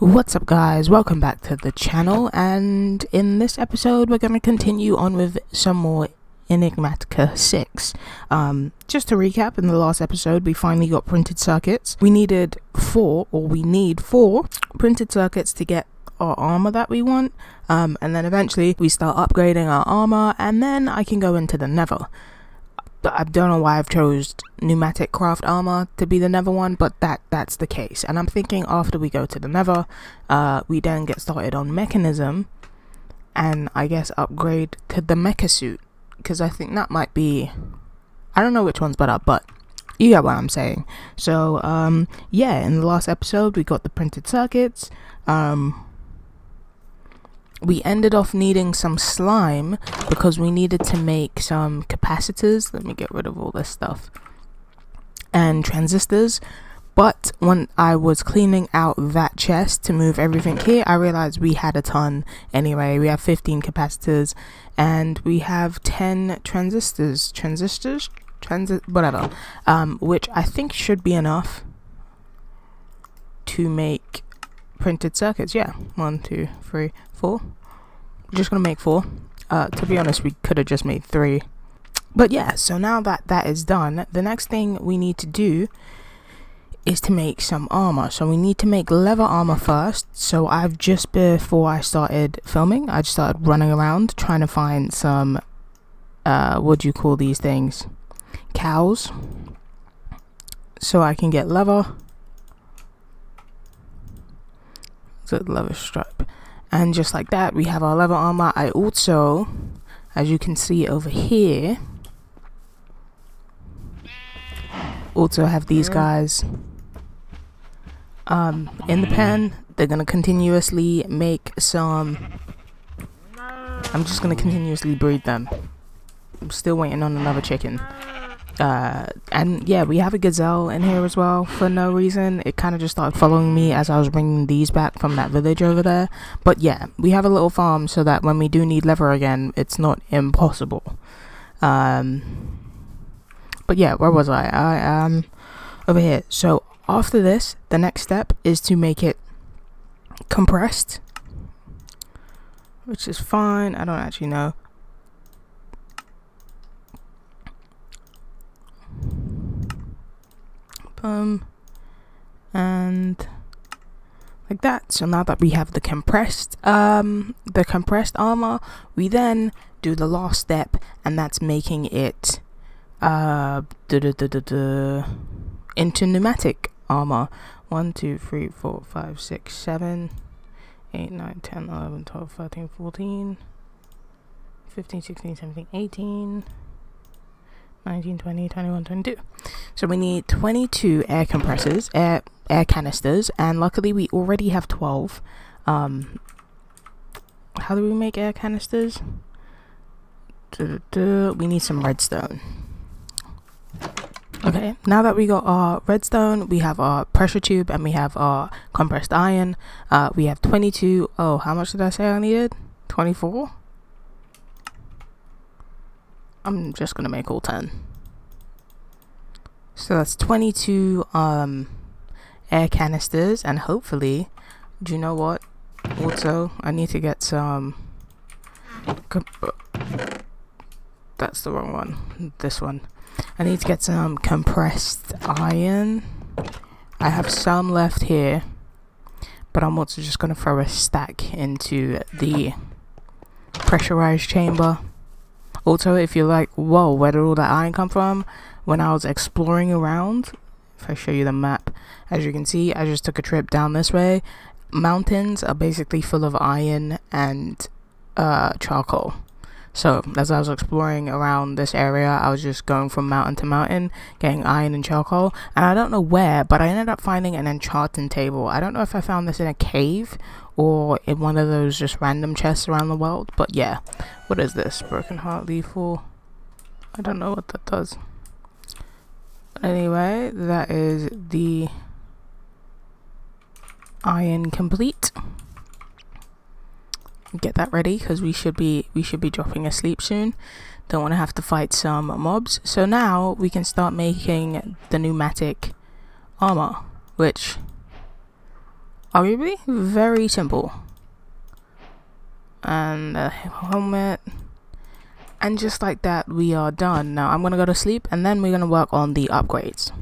What's up guys, welcome back to the channel and in this episode we're going to continue on with some more Enigmatica 6. Um, just to recap, in the last episode we finally got printed circuits. We needed four, or we need four, printed circuits to get our armor that we want um, and then eventually we start upgrading our armor and then I can go into the nether. I don't know why I've chose pneumatic craft armor to be the nether one, but that that's the case. And I'm thinking after we go to the nether, uh, we then get started on Mekanism, and I guess upgrade to the mecha suit because I think that might be. I don't know which one's better, but you get what I'm saying. So um, yeah, in the last episode we got the printed circuits. Um, we ended off needing some slime because we needed to make some capacitors. Let me get rid of all this stuff. And transistors. But when I was cleaning out that chest to move everything here, I realized we had a ton anyway. We have 15 capacitors and we have 10 transistors. Transistors? Transit, whatever. Um, which I think should be enough to make printed circuits. Yeah, one, two, three, four. We're just gonna make four. Uh, to be honest, we could have just made three. But yeah, so now that that is done, the next thing we need to do is to make some armor. So we need to make leather armor first. So I've just before I started filming, I just started running around trying to find some, uh, what do you call these things? Cows. So I can get leather. So leather stripe and just like that we have our leather armor. I also as you can see over here also have these guys um, in the pen. They're gonna continuously make some I'm just gonna continuously breed them. I'm still waiting on another chicken uh, and yeah, we have a gazelle in here as well for no reason. It kind of just started following me as I was bringing these back from that village over there. But yeah, we have a little farm so that when we do need leather again, it's not impossible. Um, but yeah, where was I? I am um, over here. So after this, the next step is to make it compressed, which is fine. I don't actually know. Um and like that. So now that we have the compressed um the compressed armor we then do the last step and that's making it uh duh, duh, duh, into pneumatic armor. 1 2 3 4 5 6 7 8 9 10 11 12 13 14 15 16 17 18 19, 20, 21, 22. So we need 22 air compressors, air air canisters, and luckily we already have 12. Um, how do we make air canisters? We need some redstone. Okay, now that we got our redstone, we have our pressure tube and we have our compressed iron. Uh, we have 22. Oh, how much did I say I needed? 24? I'm just gonna make all 10. So that's 22 um, air canisters, and hopefully, do you know what? Also, I need to get some. That's the wrong one. This one. I need to get some compressed iron. I have some left here, but I'm also just gonna throw a stack into the pressurized chamber. Also, if you're like, whoa, where did all that iron come from? When I was exploring around, if I show you the map, as you can see, I just took a trip down this way. Mountains are basically full of iron and uh, charcoal. So, as I was exploring around this area, I was just going from mountain to mountain, getting iron and charcoal. And I don't know where, but I ended up finding an enchanting table. I don't know if I found this in a cave or in one of those just random chests around the world. But yeah, what is this? Broken Heart Lethal? I don't know what that does. Anyway, that is the iron complete get that ready because we should be we should be dropping asleep soon don't want to have to fight some mobs so now we can start making the pneumatic armor which arguably very simple. And a helmet. And just like that, we are done. Now I'm gonna go to sleep and then we're gonna work on the upgrades.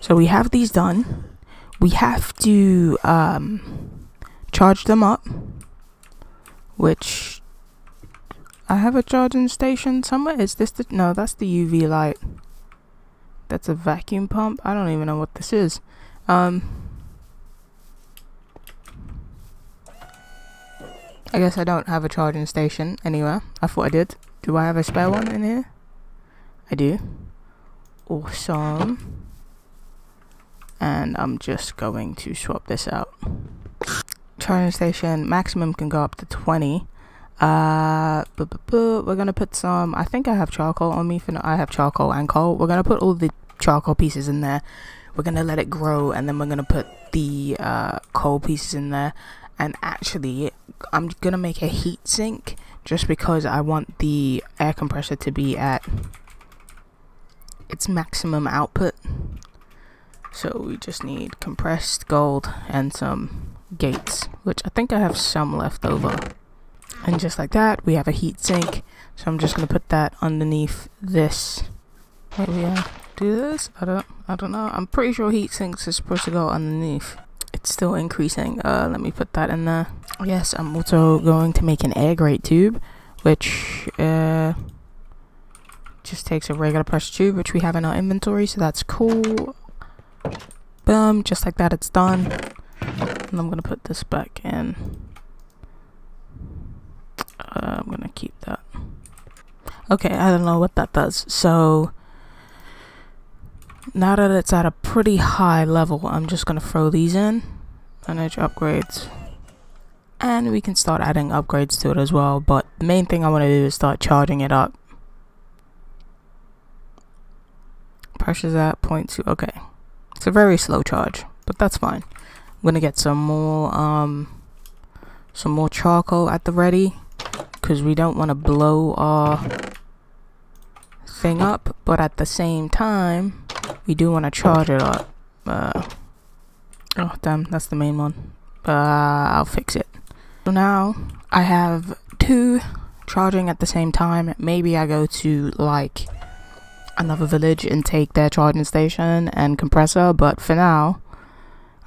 So we have these done. We have to um, charge them up, which I have a charging station somewhere. Is this the no? That's the UV light. That's a vacuum pump. I don't even know what this is. Um, I guess I don't have a charging station anywhere. I thought I did. Do I have a spare one in here? I do. Awesome and I'm just going to swap this out. Charging station maximum can go up to 20. Uh, we're gonna put some. I think I have charcoal on me for. No, I have charcoal and coal. We're gonna put all the charcoal pieces in there. We're gonna let it grow, and then we're gonna put the uh, coal pieces in there. And actually, I'm gonna make a heat sink just because I want the air compressor to be at its maximum output. So we just need compressed gold and some gates, which I think I have some left over. And just like that, we have a heat sink. So I'm just gonna put that underneath this. Maybe I do this? I don't I don't know. I'm pretty sure heat sinks are supposed to go underneath. It's still increasing. Uh let me put that in there. Yes, I'm also going to make an air grate tube, which uh just takes a regular pressure tube, which we have in our inventory, so that's cool. Boom, just like that it's done. And I'm gonna put this back in. I'm gonna keep that. Okay, I don't know what that does. So now that it's at a pretty high level, I'm just gonna throw these in. Manage upgrades. And we can start adding upgrades to it as well. But the main thing I want to do is start charging it up. Pressure's at 0.2. Okay. It's a very slow charge, but that's fine. I'm gonna get some more um some more charcoal at the ready because we don't want to blow our thing up, but at the same time we do want to charge it up. Uh, oh damn, that's the main one. Uh, I'll fix it. So now I have two charging at the same time. Maybe I go to like another village and take their charging station and compressor, but for now,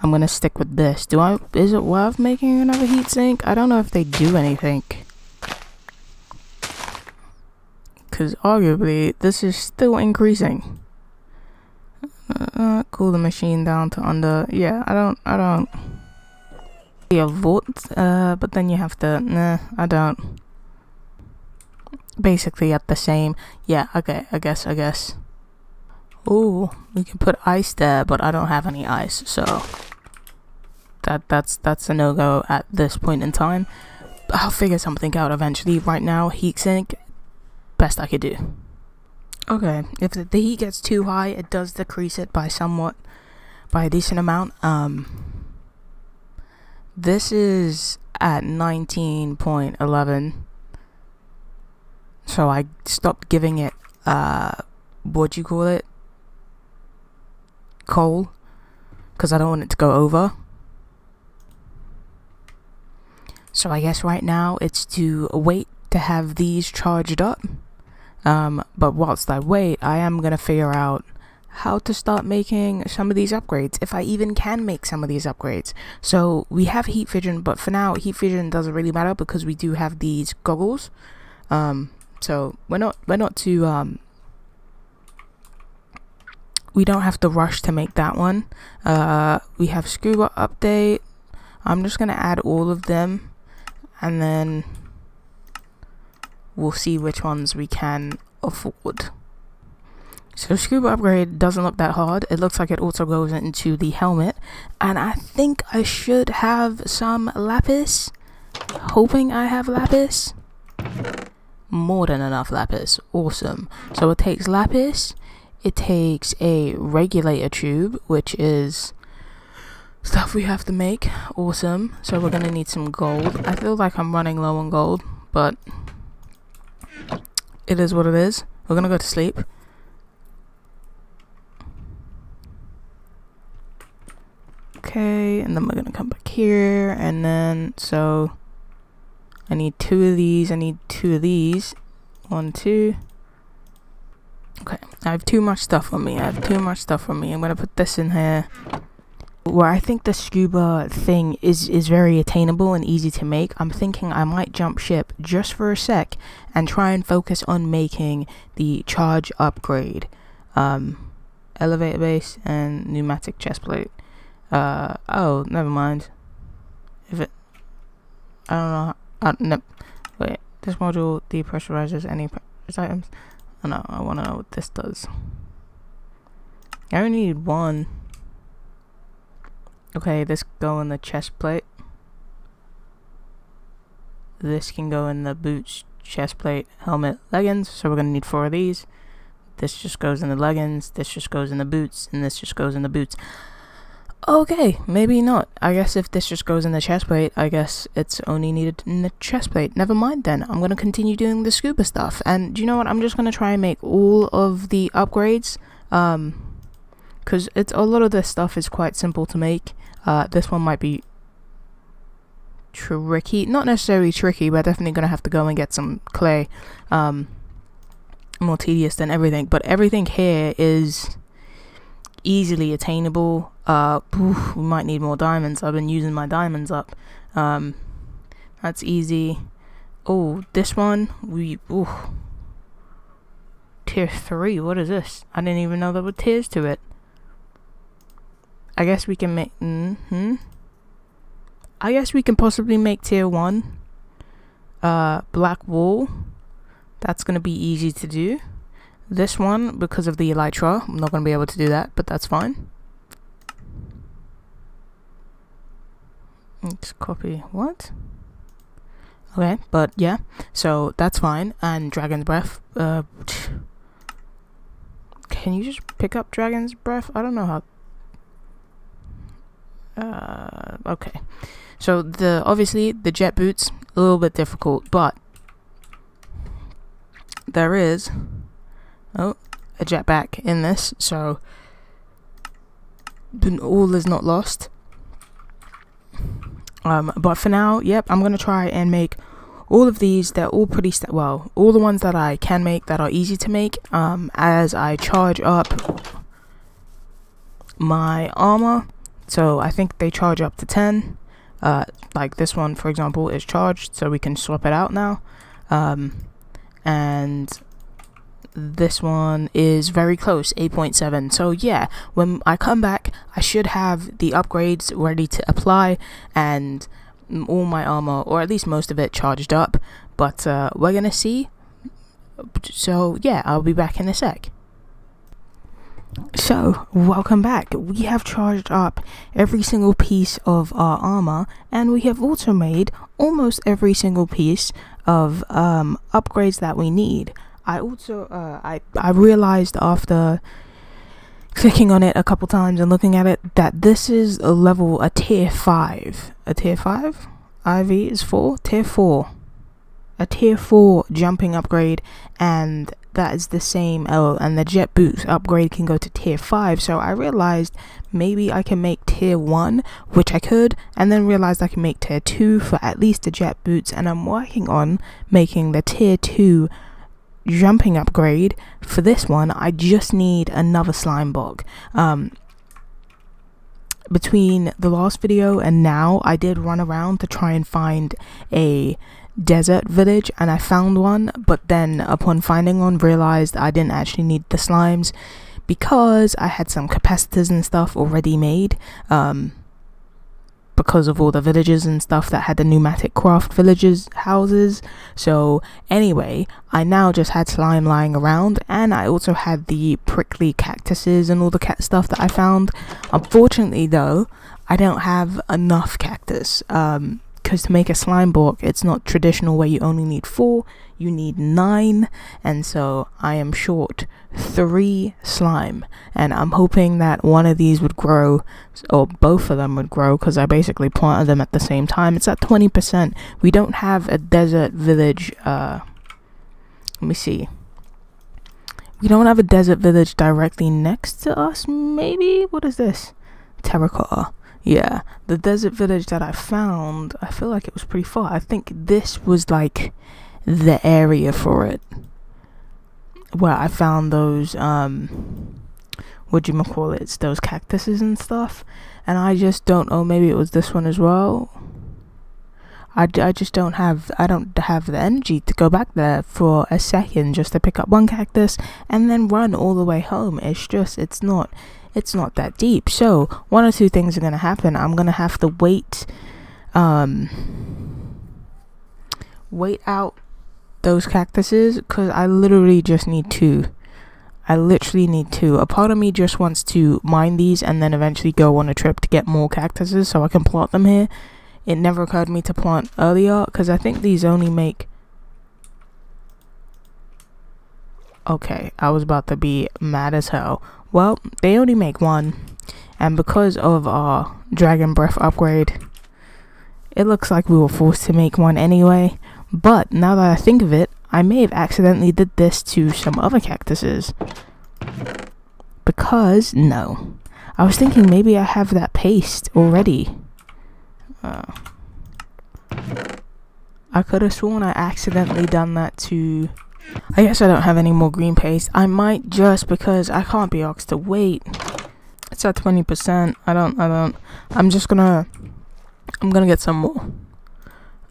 I'm gonna stick with this. Do I, is it worth making another heatsink? I don't know if they do anything. Cause arguably, this is still increasing. Uh, cool the machine down to under, yeah, I don't, I don't. Yeah, volt, uh, but then you have to, nah, I don't basically at the same. Yeah, okay, I guess, I guess. Ooh, we can put ice there, but I don't have any ice, so that that's that's a no go at this point in time. I'll figure something out eventually. Right now, heat sink, best I could do. Okay, if the heat gets too high, it does decrease it by somewhat, by a decent amount. Um, this is at 19.11 so I stopped giving it uh what you call it coal because I don't want it to go over so I guess right now it's to wait to have these charged up um but whilst I wait I am gonna figure out how to start making some of these upgrades if I even can make some of these upgrades so we have heat vision but for now heat vision doesn't really matter because we do have these goggles um so we're not we're not too um we don't have to rush to make that one. Uh we have scuba update. I'm just gonna add all of them and then we'll see which ones we can afford. So scuba upgrade doesn't look that hard. It looks like it also goes into the helmet. And I think I should have some lapis. Hoping I have lapis more than enough lapis. Awesome. So it takes lapis, it takes a regulator tube, which is stuff we have to make. Awesome. So we're gonna need some gold. I feel like I'm running low on gold, but it is what it is. We're gonna go to sleep. Okay, and then we're gonna come back here, and then, so, I need two of these, I need two of these. One, two. Okay, I have too much stuff on me, I have too much stuff on me. I'm gonna put this in here. Where I think the scuba thing is is very attainable and easy to make. I'm thinking I might jump ship just for a sec and try and focus on making the charge upgrade, um, elevator base and pneumatic chest plate. Uh oh, never mind. If it, I don't know. Uh, no, wait. This module depressurizes any items. Oh no, I want to know what this does. I only need one. Okay, this go in the chest plate. This can go in the boots, chest plate, helmet, leggings. So we're gonna need four of these. This just goes in the leggings. This just goes in the boots, and this just goes in the boots. Okay, maybe not. I guess if this just goes in the chest plate, I guess it's only needed in the chest plate. Never mind then. I'm gonna continue doing the scuba stuff. And do you know what? I'm just gonna try and make all of the upgrades. Um, because it's a lot of this stuff is quite simple to make. Uh, this one might be tricky. Not necessarily tricky, but definitely gonna have to go and get some clay. Um, more tedious than everything. But everything here is easily attainable. Uh, oof, we might need more diamonds. I've been using my diamonds up. Um, that's easy. Oh, this one we ooh. Tier three. What is this? I didn't even know there were tiers to it. I guess we can make. Mm hmm. I guess we can possibly make tier one. Uh, black wool. That's gonna be easy to do. This one, because of the elytra, I'm not gonna be able to do that, but that's fine. Let's copy what? Okay, but yeah, so that's fine. And dragon's breath. Uh, can you just pick up dragon's breath? I don't know how uh, okay. So the obviously the jet boots a little bit difficult, but there is oh a jetpack in this, so all is not lost. Um, but for now, yep, I'm gonna try and make all of these. They're all pretty well. All the ones that I can make that are easy to make. Um, as I charge up my armor so I think they charge up to 10. Uh, like this one, for example, is charged, so we can swap it out now. Um, and this one is very close 8.7 so yeah when i come back i should have the upgrades ready to apply and all my armor or at least most of it charged up but uh, we're gonna see so yeah i'll be back in a sec so, welcome back. We have charged up every single piece of our armor, and we have also made almost every single piece of um, upgrades that we need. I also, uh, I, I realized after clicking on it a couple times and looking at it that this is a level, a tier 5. A tier 5? IV is 4? Tier 4. A tier 4 jumping upgrade, and that is the same oh and the jet boots upgrade can go to tier 5 so I realized maybe I can make tier 1 which I could and then realized I can make tier 2 for at least the jet boots and I'm working on making the tier 2 jumping upgrade for this one. I just need another slime block. Um, between the last video and now I did run around to try and find a desert village and I found one, but then upon finding one, realized I didn't actually need the slimes because I had some capacitors and stuff already made. Um, because of all the villages and stuff that had the pneumatic craft villages houses. So anyway, I now just had slime lying around and I also had the prickly cactuses and all the cat stuff that I found. Unfortunately though, I don't have enough cactus. Um, because to make a slime block it's not traditional where you only need four you need nine. And so i am short three slime. And i'm hoping that one of these would grow or both of them would grow because i basically planted them at the same time. It's at 20% we don't have a desert village uh let me see. We don't have a desert village directly next to us maybe? What is this? Terracotta Yeah, the desert village that I found, I feel like it was pretty far. I think this was like the area for it. Where I found those, um, what do you call it? It's those cactuses and stuff. And I just don't know, maybe it was this one as well. I, I just don't have I don't have the energy to go back there for a second just to pick up one cactus and then run all the way home. It's just it's not it's not that deep. So one or two things are gonna happen. I'm gonna have to wait um wait out those cactuses because I literally just need two. I literally need two. A part of me just wants to mine these and then eventually go on a trip to get more cactuses so I can plant them here it never occurred to me to plant earlier because I think these only make okay I was about to be mad as hell. Well they only make one. And because of our dragon breath upgrade it looks like we were forced to make one anyway. But now that I think of it I may have accidentally did this to some other cactuses. Because no. I was thinking maybe I have that paste already. Uh, I could have sworn I accidentally done that to... I guess I don't have any more green paste. I might just because I can't be asked to wait. It's at 20%. I don't, I don't... I'm just gonna... I'm gonna get some more.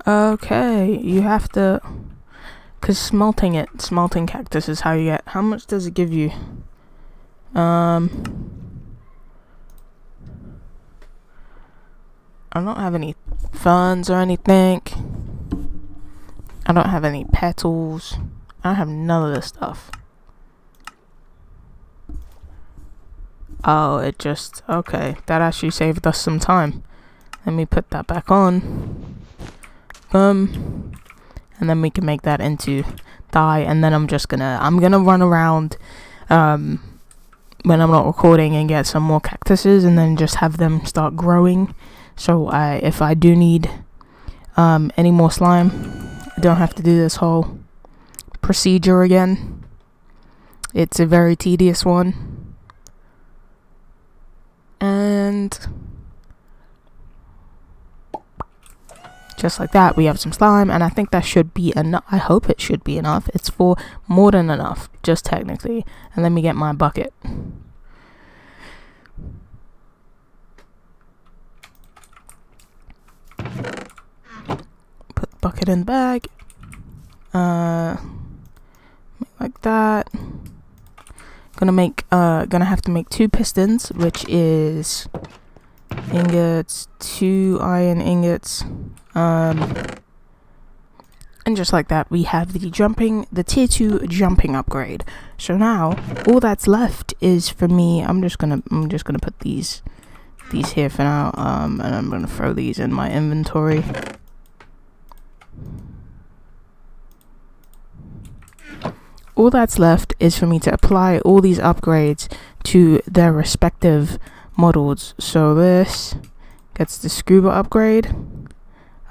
Okay, you have to... Because smelting it, smelting cactus is how you get... How much does it give you? Um... I don't have any funds or anything. I don't have any petals. I have none of this stuff. Oh, it just... Okay, that actually saved us some time. Let me put that back on. Boom. And then we can make that into dye. And then I'm just gonna... I'm gonna run around... Um, when I'm not recording and get some more cactuses and then just have them start growing so I, if I do need um, any more slime, I don't have to do this whole procedure again. It's a very tedious one. And just like that, we have some slime, and I think that should be enough. I hope it should be enough. It's for more than enough, just technically. And let me get my bucket. Put bucket in the bag. Uh, like that. Gonna make, uh, gonna have to make two pistons, which is ingots, two iron ingots. Um, and just like that, we have the jumping, the tier 2 jumping upgrade. So now, all that's left is for me, I'm just gonna, I'm just gonna put these these here for now, um, and I'm to throw these in my inventory. All that's left is for me to apply all these upgrades to their respective models. So this gets the scuba upgrade.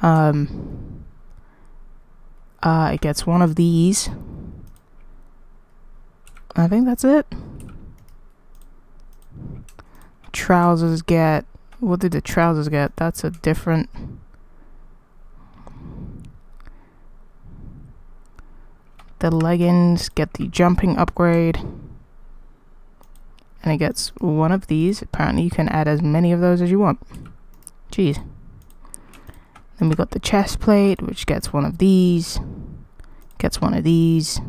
Um, uh, it gets one of these. I think that's it trousers get? What did the trousers get? That's a different... The leggings get the jumping upgrade. And it gets one of these. Apparently you can add as many of those as you want. Jeez. Then we got the chest plate, which gets one of these. Gets one of these.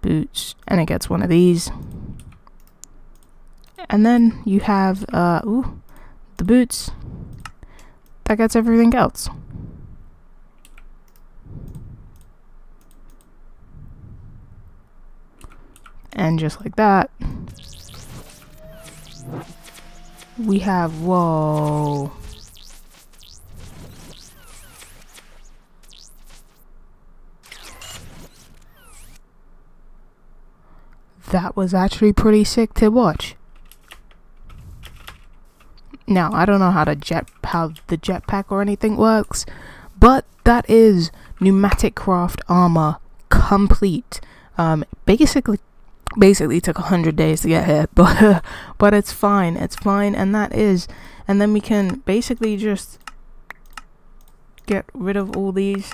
Boots. And it gets one of these. And then you have, uh, ooh, the boots. That gets everything else. And just like that, we have, whoa. That was actually pretty sick to watch. Now, I don't know how the jet how the jetpack or anything works, but that is pneumatic craft armor complete. Um, basically, basically took a hundred days to get here, but but it's fine. It's fine, and that is and then we can basically just get rid of all these.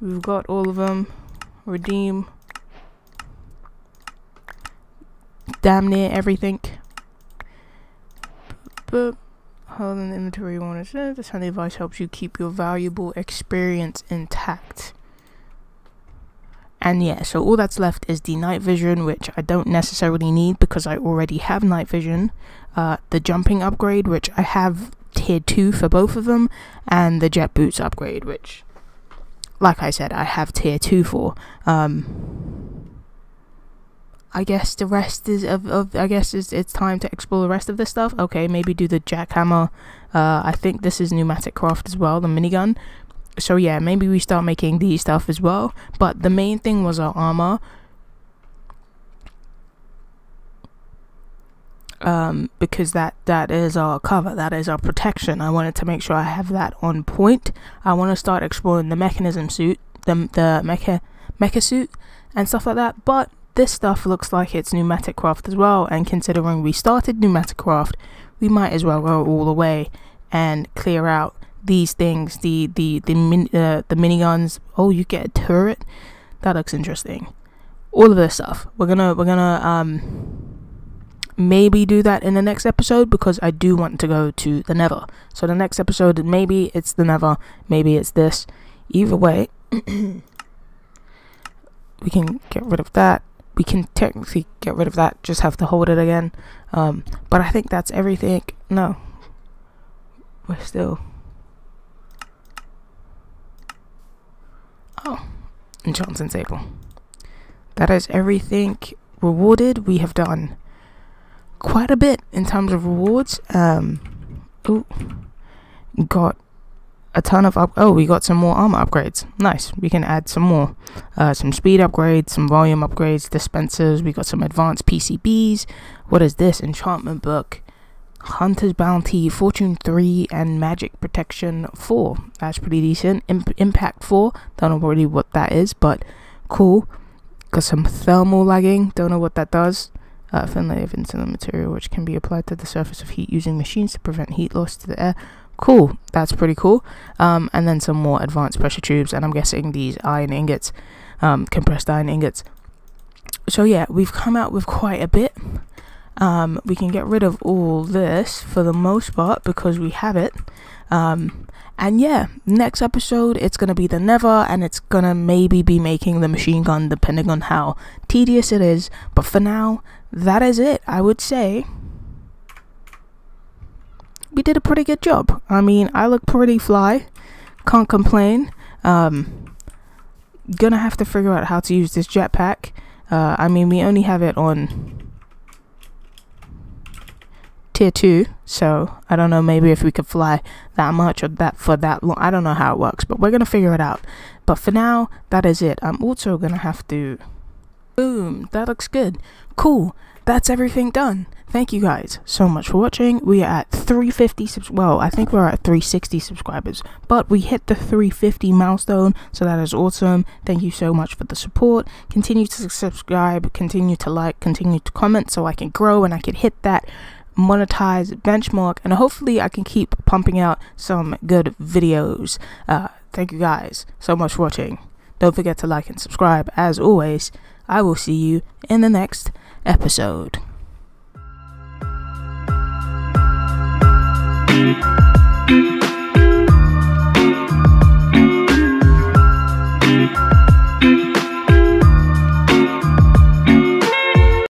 We've got all of them redeem. Damn near everything. But hold in the inventory one this handy device helps you keep your valuable experience intact and yeah, so all that's left is the night vision, which I don't necessarily need because I already have night vision. Uh, the jumping upgrade, which I have tier 2 for both of them, and the jet boots upgrade, which, like I said, I have tier 2 for. Um, I guess the rest is of, of I guess it's, it's time to explore the rest of this stuff. Okay, maybe do the jackhammer. Uh, I think this is pneumatic craft as well, the minigun so yeah maybe we start making these stuff as well. But the main thing was our armor. Um, because that that is our cover. That is our protection. I wanted to make sure i have that on point. I want to start exploring the Mekanism suit the, the mecha mecha suit and stuff like that. But this stuff looks like it's pneumatic craft as well. And considering we started pneumatic craft we might as well go all the way and clear out these things, the the the min, uh, the miniguns. Oh, you get a turret. That looks interesting. All of this stuff. We're gonna we're gonna um maybe do that in the next episode because I do want to go to the Nether. So the next episode, maybe it's the Nether, maybe it's this. Either way, we can get rid of that. We can technically get rid of that. Just have to hold it again. Um, but I think that's everything. No, we're still Oh, and Johnson Sable. That is everything rewarded. We have done quite a bit in terms of rewards. Um, ooh, got a ton of up. Oh, we got some more armor upgrades. Nice. We can add some more. Uh, some speed upgrades, some volume upgrades, dispensers. We got some advanced PCBs. What is this? Enchantment book. Hunter's Bounty, Fortune 3, and Magic Protection 4. That's pretty decent. Imp Impact 4, don't know really what that is, but cool. Got some thermal lagging, don't know what that does. Uh, thinly of insulin material which can be applied to the surface of heat using machines to prevent heat loss to the air. Cool, that's pretty cool. Um, and then some more advanced pressure tubes, and I'm guessing these iron ingots, um, compressed iron ingots. So yeah, we've come out with quite a bit. Um, we can get rid of all this for the most part because we have it. Um, and yeah, next episode it's gonna be the Nether, and it's gonna maybe be making the machine gun, depending on how tedious it is. But for now, that is it. I would say we did a pretty good job. I mean, I look pretty fly, can't complain. Um, gonna have to figure out how to use this jetpack. Uh, I mean, we only have it on tier 2 so i don't know maybe if we could fly that much or that for that long i don't know how it works but we're gonna figure it out. But for now that is it. I'm also gonna have to boom that looks good. Cool that's everything done. Thank you guys so much for watching. We are at 350 subs well i think we're at 360 subscribers but we hit the 350 milestone so that is awesome. Thank you so much for the support. Continue to subscribe continue to like continue to comment so i can grow and i can hit that monetize benchmark and hopefully I can keep pumping out some good videos. Uh, thank you guys so much for watching. Don't forget to like and subscribe. As always, I will see you in the next episode.